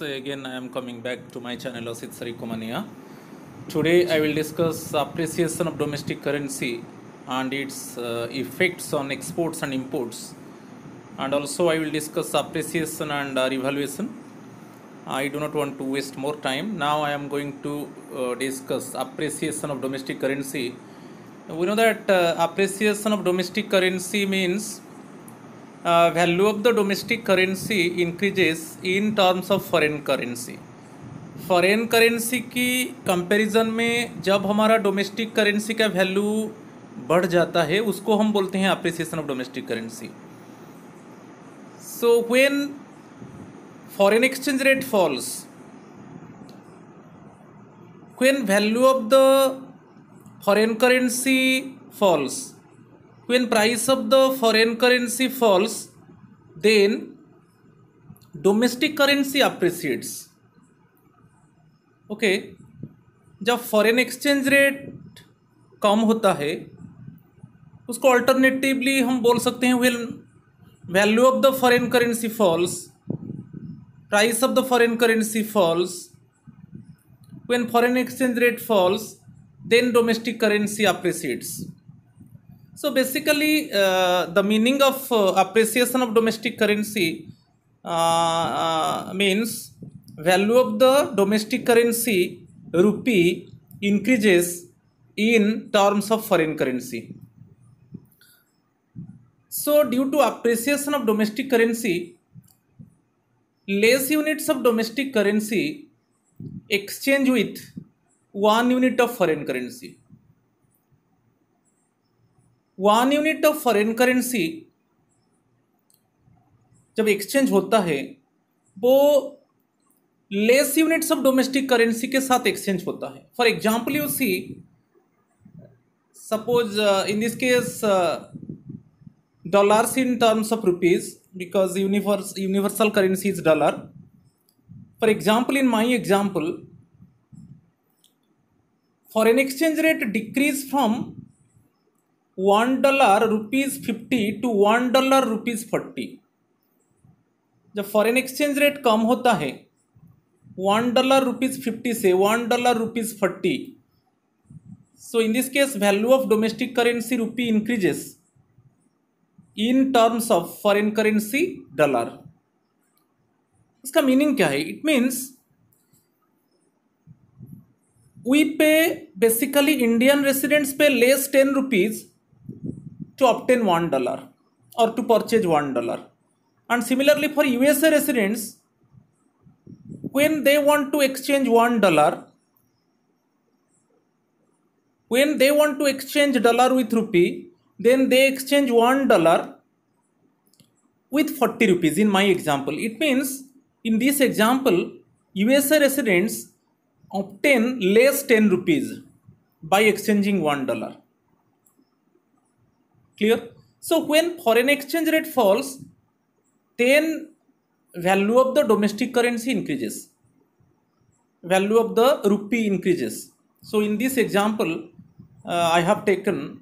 again I am coming back to my channel Asit Sir Ecomania. Today I will discuss appreciation of domestic currency and its uh, effects on exports and imports. And also I will discuss appreciation and uh, revaluation. I do not want to waste more time. Now I am going to uh, discuss appreciation of domestic currency. We know that uh, appreciation of domestic currency means value of the domestic currency increases in terms of foreign currency foreign currency की comparison में जब हमारा domestic currency का value बढ़ जाता है, उसको हम बोलते हैं appreciation of domestic currency so when foreign exchange rate falls when value of the foreign currency falls when price of the foreign currency falls, then domestic currency appreciates okay okay. जब foreign exchange rate कम होता है, उसको alternatively हम बोल सकते हैं well value of the foreign currency falls price of the foreign currency falls when foreign exchange rate falls then domestic currency appreciates so basically uh, the meaning of uh, appreciation of domestic currency uh, uh, means value of the domestic currency rupee increases in terms of foreign currency. So due to appreciation of domestic currency less units of domestic currency exchange with one unit of foreign currency one unit of foreign currency जब exchange होता है, वो less units of domestic currency के साथ exchange होता है। For example you see suppose in this case dollars in terms of rupees because universe universal currency is dollar for example in my example foreign exchange rate decrease from one dollar rupees fifty to one dollar rupees forty जब foreign exchange rate कम होता है one dollar rupees fifty से one dollar rupees forty so in this case value of domestic currency rupee increases in terms of foreign currency dollar इसका meaning क्या है? It means we pay basically Indian residents pay less ten rupees to obtain one dollar or to purchase one dollar. And similarly for usa residents when they want to exchange one dollar when they want to exchange dollar with rupee then they exchange one dollar with 40 rupees. In my example it means in this example usa residents obtain less 10 rupees by exchanging one dollar. Clear? So when foreign exchange rate falls, then value of the domestic currency increases. Value of the rupee increases. So in this example, uh, I have taken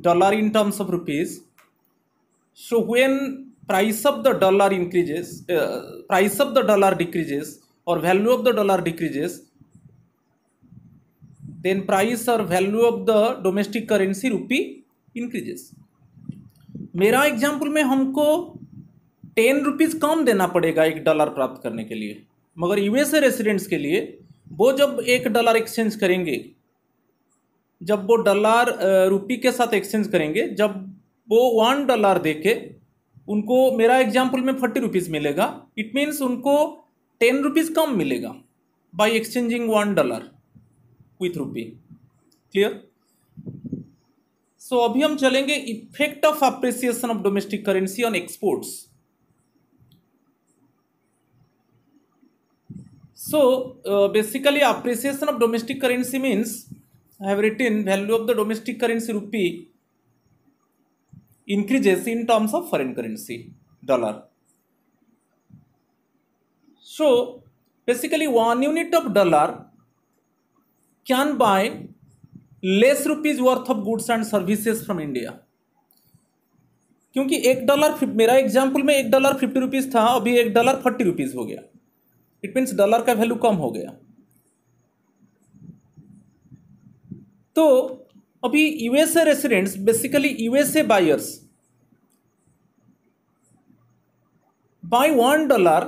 dollar in terms of rupees. So when price of the dollar increases, uh, price of the dollar decreases or value of the dollar decreases, then price or value of the domestic currency rupee increases. मेरा example में हमको ten rupees कम देना पड़ेगा एक dollar प्राप्त करने के लिए मगर यूएसए रेसिडेंट्स के लिए, वो जब एक डॉलर एक्सचेंज करेंगे, जब वो डॉलर रुपी के साथ एक्सचेंज करेंगे, जब वो वन डॉलर दे के उनको मेरा एग्ज़ाम्पल में फोर्टी रुपीज़ मिलेगा इट मीन्स उनको टेन रुपीज़ कम मिलेगा by exchanging one dollar with rupee clear so अभी हम चलेंगे effect of appreciation of domestic currency on exports so basically appreciation of domestic currency means I have written value of the domestic currency rupee increases in terms of foreign currency, dollar. So, basically one unit of dollar can buy less rupees worth of goods and services from india. क्योंकि एक dollar मेरा example में एक dollar fifty rupees था, अभी एक dollar forty rupees हो गया। इट मीन्स डॉलर का वैल्यू कम हो गया। तो अभी USA residents basically USA buyers buy one dollar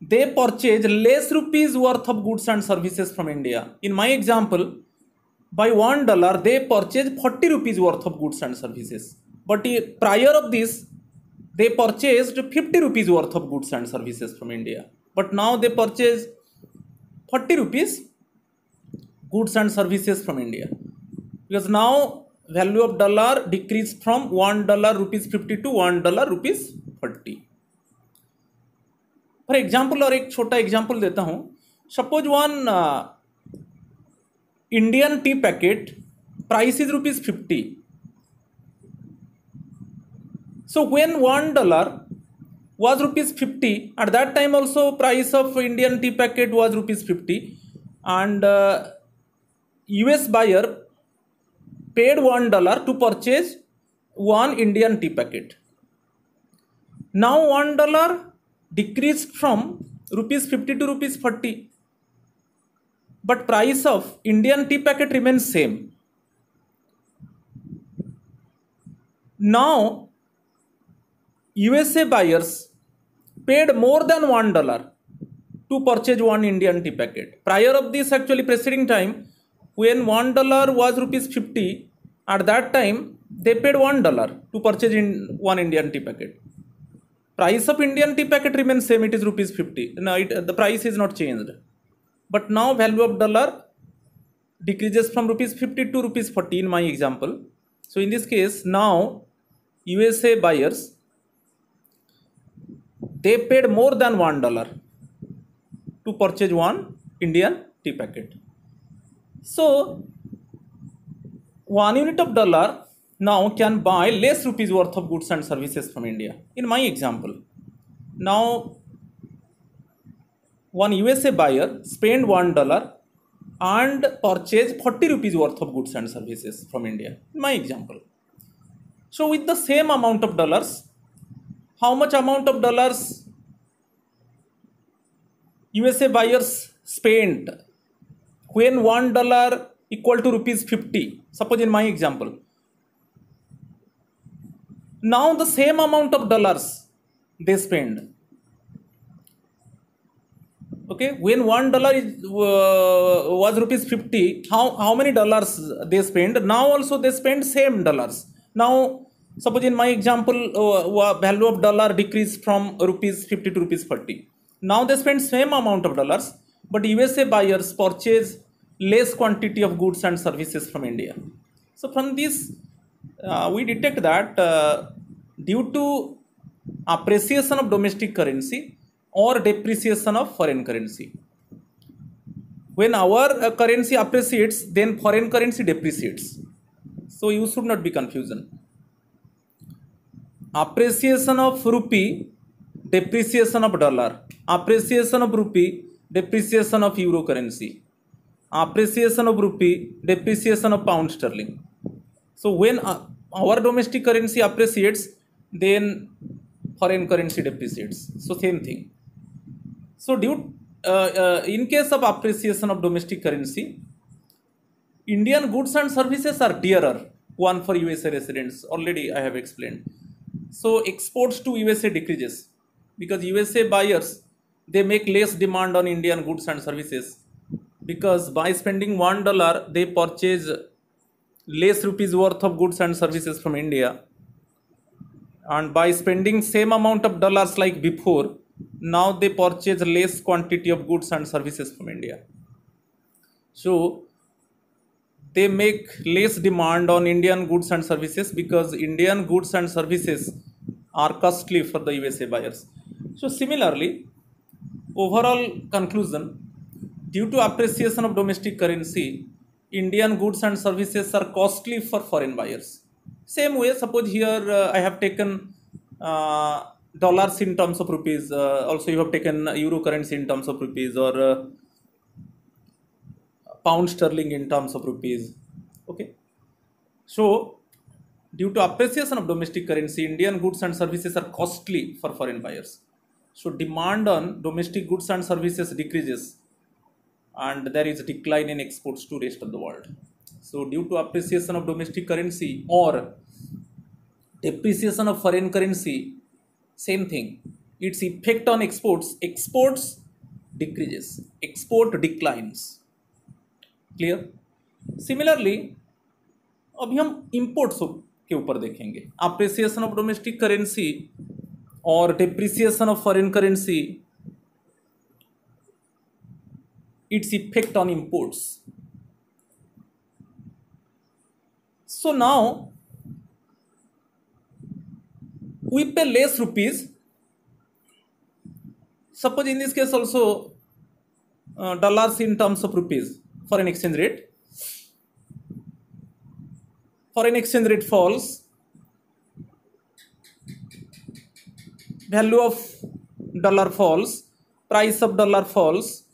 they purchase less rupees worth of goods and services from india. In my example by one dollar they purchase 40 rupees worth of goods and services. But prior of this they purchased 50 rupees worth of goods and services from india. But now they purchase 40 rupees goods and services from india. Because now value of dollar decreased from 1 dollar rupees 50 to 1 dollar rupees 40 for example और एक छोटा example देता हूँ। Suppose one Indian tea packet price is rupees fifty so when one dollar was rupees fifty at that time also price of Indian tea packet was rupees fifty and US buyer paid one dollar to purchase one Indian tea packet now one dollar decreased from rupees 50 to rupees 40 but price of indian tea packet remains same. Now usa buyers paid more than one dollar to purchase one indian tea packet. Prior of this actually preceding time when one dollar was rupees 50 at that time they paid one dollar to purchase in one indian tea packet price of indian tea packet remains same it is rupees 50 no it, the price is not changed. But now value of dollar decreases from rupees 50 to rupees 40 in my example. So in this case now usa buyers they paid more than one dollar to purchase one indian tea packet. So one unit of dollar now can buy less rupees worth of goods and services from India. In my example, now one USA buyer spend one dollar and purchase 40 rupees worth of goods and services from India. In my example. So with the same amount of dollars, how much amount of dollars USA buyers spent when one dollar equal to rupees 50 suppose in my example now the same amount of dollars they spend. Okay when one dollar is uh, was rupees 50 how how many dollars they spend? Now also they spend same dollars. Now suppose in my example uh, value of dollar decreased from rupees 50 to rupees 40 now they spend same amount of dollars but usa buyers purchase less quantity of goods and services from india. So from this uh, we detect that uh, due to appreciation of domestic currency or depreciation of foreign currency. When our uh, currency appreciates, then foreign currency depreciates. So you should not be confusion. Appreciation of rupee, depreciation of dollar. Appreciation of rupee, depreciation of euro currency. Appreciation of rupee, depreciation of pound sterling. So when uh, our domestic currency appreciates, then foreign currency depreciates. So same thing. So due uh, uh, in case of appreciation of domestic currency, Indian goods and services are dearer. One for USA residents. Already I have explained. So exports to USA decreases because USA buyers they make less demand on Indian goods and services because by spending one dollar they purchase less rupees worth of goods and services from India and by spending same amount of dollars like before now they purchase less quantity of goods and services from India. So they make less demand on Indian goods and services because Indian goods and services are costly for the USA buyers. So similarly, overall conclusion, due to appreciation of domestic currency, Indian goods and services are costly for foreign buyers. Same way, suppose here uh, I have taken uh, dollars in terms of rupees, uh, also you have taken euro currency in terms of rupees or uh, pound sterling in terms of rupees. Okay. So due to appreciation of domestic currency indian goods and services are costly for foreign buyers so demand on domestic goods and services decreases and there is a decline in exports to rest of the world so due to appreciation of domestic currency or depreciation of foreign currency same thing its effect on exports exports decreases export declines clear similarly अभी हम imports के ऊपर देखेंगे appreciation of domestic currency और depreciation of foreign currency its effect on imports. So now we pay less rupees. Suppose in this case also uh, dollars in terms of rupees foreign exchange rate. Foreign exchange rate falls value of dollar falls price of dollar falls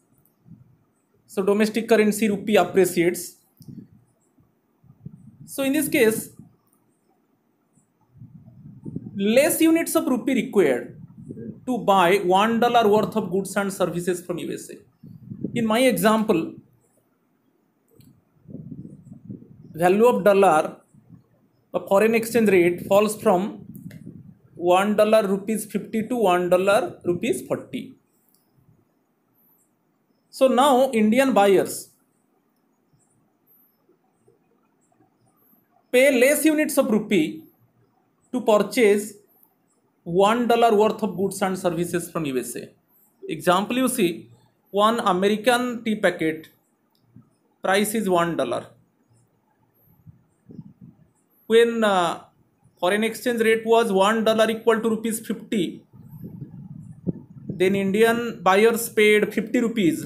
so domestic currency rupee appreciates. So in this case less units of rupee required to buy one dollar worth of goods and services from usa in my example value of dollar the foreign exchange rate falls from 1 dollar rupees 50 to 1 dollar rupees 40 so now indian buyers pay less units of rupee to purchase 1 dollar worth of goods and services from usa example you see one american tea packet price is 1 dollar. When uh, foreign exchange rate was 1 dollar equal to rupees 50 then indian buyers paid 50 rupees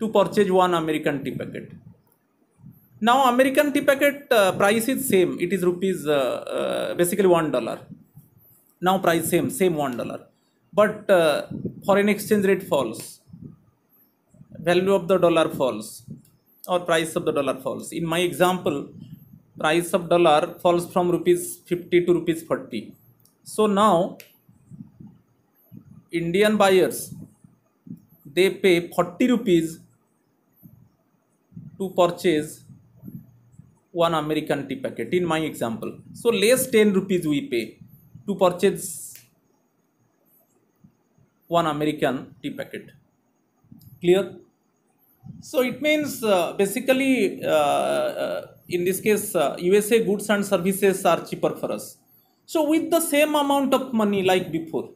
to purchase one american tea packet. Now american tea packet uh, price is same. It is rupees uh, uh, basically 1 dollar. Now price same same 1 dollar. But uh, foreign exchange rate falls. Value of the dollar falls or price of the dollar falls. In my example price of dollar falls from rupees 50 to rupees 40 so now indian buyers they pay 40 rupees to purchase one american tea packet in my example so less 10 rupees we pay to purchase one american tea packet clear so it means uh, basically uh, uh, in this case uh, usa goods and services are cheaper for us so with the same amount of money like before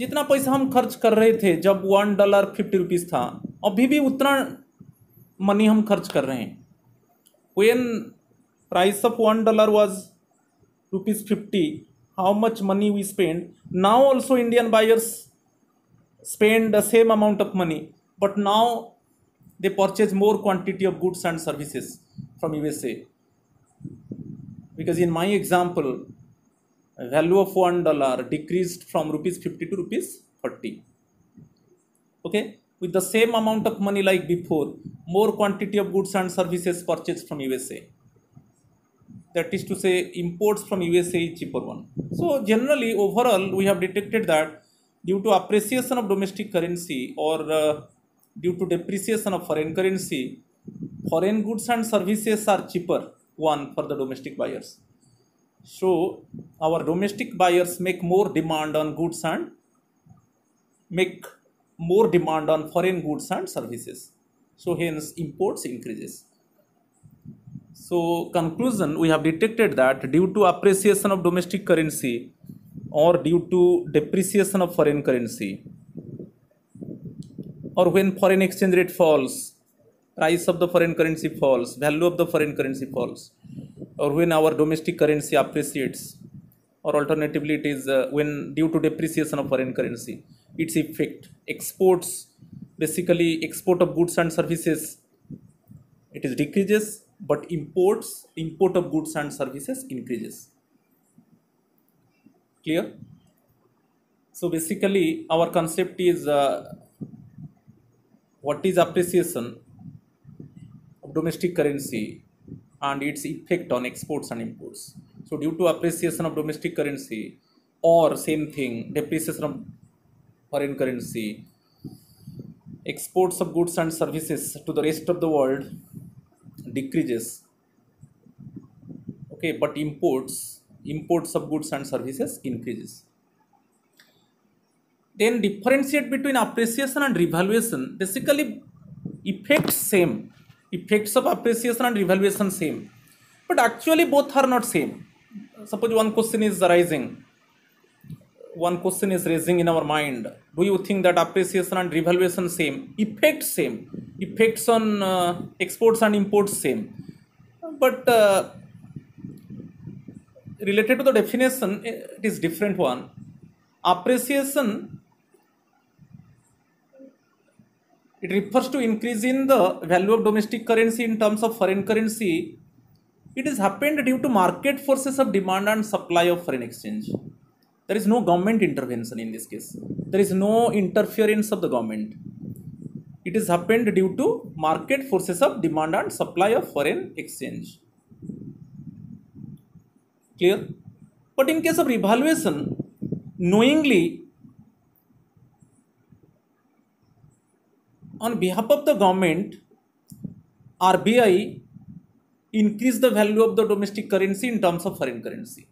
जितना पैसा हम खर्च कर रहे थे जब one dollar fifty rupees था अभी भी उतना मनी हम खर्च कर रहे हैं। When price of one dollar was rupees fifty how much money we spend now also Indian buyers spend the same amount of money but now they purchase more quantity of goods and services from U S A because in my example value of one dollar decrease from rupees fifty to rupees forty okay? With the same amount of money like before more quantity of goods and services purchased from usa that is to say imports from usa is cheaper one. So generally overall we have detected that due to appreciation of domestic currency or uh, due to depreciation of foreign currency foreign goods and services are cheaper one for the domestic buyers. So our domestic buyers make more demand on goods and make more demand on foreign goods and services. So hence imports increases. So conclusion we have detected that due to appreciation of domestic currency or due to depreciation of foreign currency or when foreign exchange rate falls price of the foreign currency falls value of the foreign currency falls or when our domestic currency appreciates or alternatively it is uh, when due to depreciation of foreign currency its effect. Exports basically export of goods and services it is decreases but imports import of goods and services increases. Clear? So basically our concept is uh, what is appreciation of domestic currency and its effect on exports and imports. So due to appreciation of domestic currency or same thing depreciation of foreign currency exports of goods and services to the rest of the world decreases. Okay but imports imports of goods and services increases. Then differentiate between appreciation and revaluation. Basically effects same. Effects of appreciation and revaluation same. But actually both are not same. Suppose one question is arising one question is raising in our mind. Do you think that appreciation and revaluation same? Effect same. Effects on uh, exports and imports same. But uh, related to the definition it is different one. Appreciation it refers to increase in the value of domestic currency in terms of foreign currency. It is happened due to market forces of demand and supply of foreign exchange there is no government intervention in this case. There is no interference of the government. It is happened due to market forces of demand and supply of foreign exchange. Clear? But in case of revaluation knowingly on behalf of the government rbi increase the value of the domestic currency in terms of foreign currency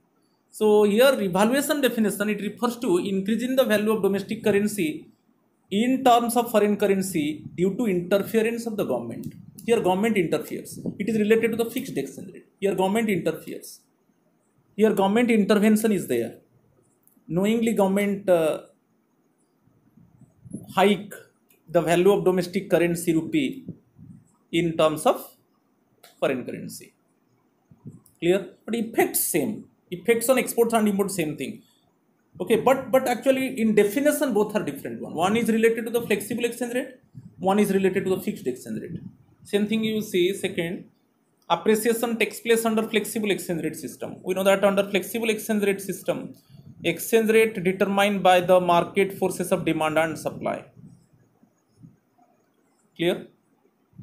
so here revaluation definition it refers to increasing the value of domestic currency in terms of foreign currency due to interference of the government. Here government interferes. It is related to the fixed exchange rate. Here government interferes. Here government intervention is there. Knowingly government uh, hike the value of domestic currency rupee in terms of foreign currency. Clear? But effects same effects on exports and imports same thing. Okay but but actually in definition both are different one. One is related to the flexible exchange rate one is related to the fixed exchange rate. Same thing you see second appreciation takes place under flexible exchange rate system. We know that under flexible exchange rate system exchange rate determined by the market forces of demand and supply. Clear?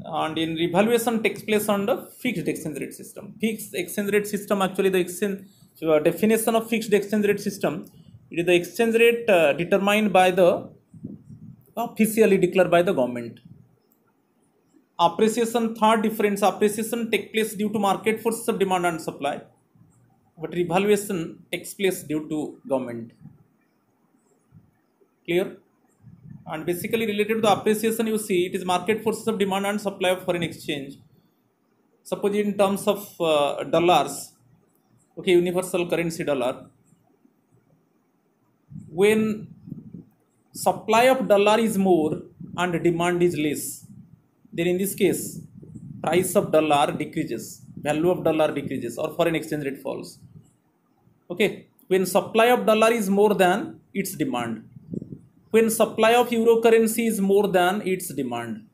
And in revaluation takes place under fixed exchange rate system. Fixed exchange rate system actually the exchange uh, definition of fixed exchange rate system it is the exchange rate uh, determined by the officially declared by the government. Appreciation third difference appreciation take place due to market forces of demand and supply but revaluation takes place due to government. Clear? And basically related to the appreciation you see it is market forces of demand and supply of foreign exchange. Suppose in terms of uh, dollars okay universal currency dollar. When supply of dollar is more and demand is less then in this case price of dollar decreases value of dollar decreases or foreign exchange rate falls. Okay when supply of dollar is more than its demand when supply of euro currency is more than its demand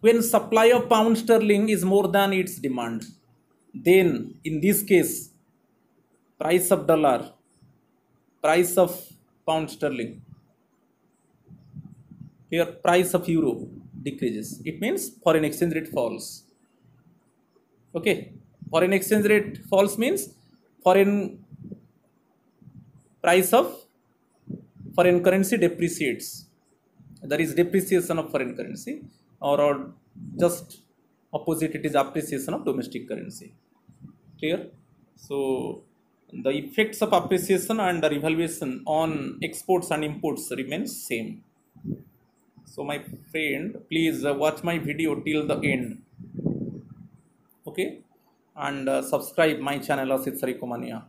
when supply of pound sterling is more than its demand then in this case price of dollar price of pound sterling here price of euro decreases. It means foreign exchange rate falls. Okay foreign exchange rate falls means foreign price of foreign currency depreciates. There is depreciation of foreign currency or, or just opposite it is appreciation of domestic currency. Clear? So the effects of appreciation and revaluation on exports and imports remains same. So my friend please watch my video till the end. Okay? And uh, subscribe my channel Asit Sir Ecomania